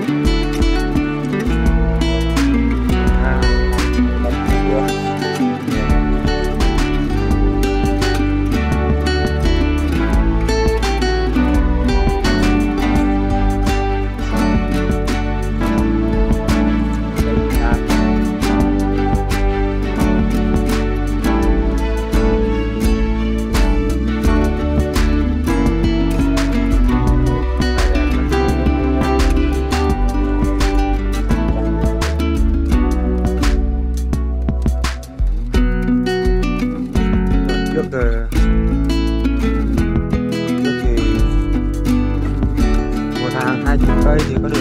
Bye. Radio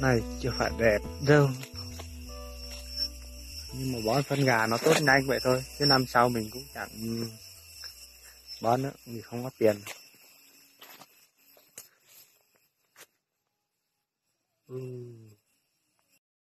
này, chưa phải đẹp đâu nhưng mà bón phân gà nó tốt nhanh vậy thôi, chứ năm sau mình cũng chẳng bón nữa, vì không có tiền Ooh. Mm.